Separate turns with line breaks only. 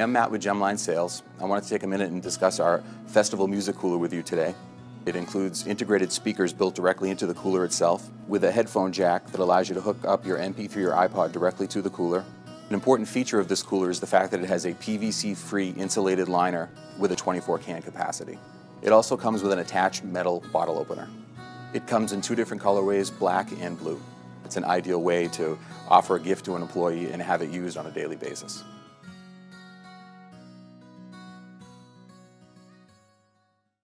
I'm Matt with Gemline Sales. I wanted to take a minute and discuss our festival music cooler with you today. It includes integrated speakers built directly into the cooler itself with a headphone jack that allows you to hook up your MP3 or iPod directly to the cooler. An important feature of this cooler is the fact that it has a PVC-free insulated liner with a 24 can capacity. It also comes with an attached metal bottle opener. It comes in two different colorways, black and blue. It's an ideal way to offer a gift to an employee and have it used on a daily basis.